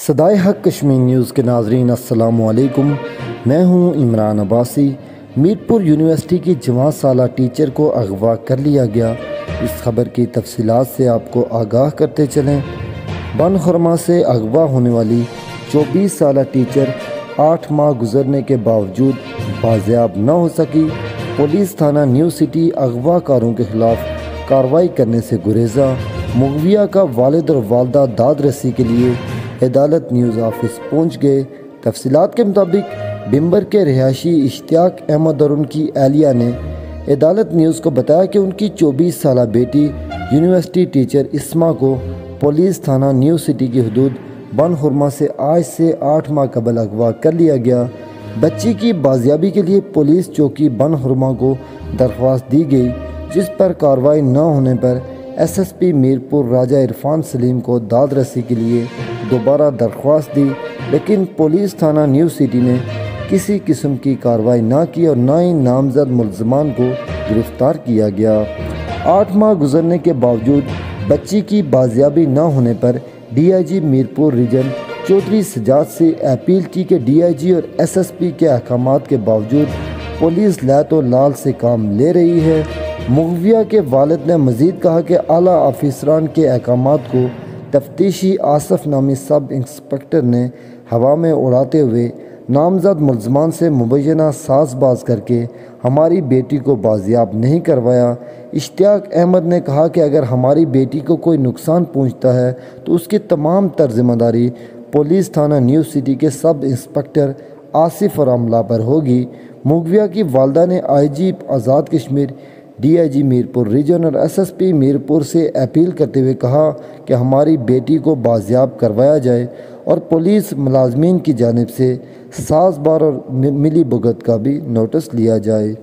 सदाए हक कश्मीर न्यूज़ के नाजरीन असलकुम मैं हूँ इमरान अब्बासी। मीरपुर यूनिवर्सिटी की जवान साल टीचर को अगवा कर लिया गया। इस खबर की तफसीत से आपको आगाह करते चलें। बन खुरमा से अगवा होने वाली 24 साल टीचर आठ माह गुजरने के बावजूद बाजियाब न हो सकी। पुलिस थाना न्यू सिटी अगवाकारों के खिलाफ कार्रवाई करने से गुरेजा। मुगविया का वालिद और वालदा दाद रसी के लिए अदालत न्यूज़ ऑफ़िस पहुँच गए। तफसीत के मुताबिक बिम्बर के रिहायशी इश्तियाक अहमद और उनकी एहलिया ने अदालत न्यूज़ को बताया कि उनकी 24 साल बेटी, यूनिवर्सिटी टीचर इसमा को पुलिस थाना न्यू सिटी की हदूद बन हुरमा से आज से आठ माह कबल अगवा कर लिया गया। बच्ची की बाजियाबी के लिए पुलिस चौकी बन हुरमा को दरख्वास्त दी गई, जिस पर कार्रवाई न होने पर एसएसपी मीरपुर राजा इरफान सलीम को दाद रसी के लिए दोबारा दरख्वास्त दी, लेकिन पुलिस थाना न्यू सिटी ने किसी किस्म की कार्रवाई ना की और ना ही नामजद मुलजमान को गिरफ़्तार किया गया। आठ माह गुजरने के बावजूद बच्ची की बाजियाबी न होने पर डीआईजी मीरपुर रीजन चौधरी सजाद से अपील की कि डीआईजी और एसएसपी के अहकाम के बावजूद पुलिस लैत लाल से काम ले रही है। मुगविया के वालद ने मजीद कहा कि आला ऑफिसरान के अहकाम को तफ्तीशी आसफ नामी सब इंस्पेक्टर ने हवा में उड़ाते हुए नामजद मुलजमान से मुबैना साजबाज करके हमारी बेटी को बाजियाब नहीं करवाया। इश्तियाक अहमद ने कहा कि अगर हमारी बेटी को कोई नुकसान पहुँचता है तो उसकी तमाम तर ज़िम्मेदारी पुलिस थाना न्यू सिटी के सब इंस्पेक्टर आसिफ और अमला पर होगी। मुगविया की वालदा ने IG Azad Kashmir DIG Mirpur, regional SSP Mirpur से अपील करते हुए कहा कि हमारी बेटी को बाजियाब करवाया जाए और पुलिस मुलाजमीन की जानब से सास बार और मिली भुगत का भी नोटिस लिया जाए।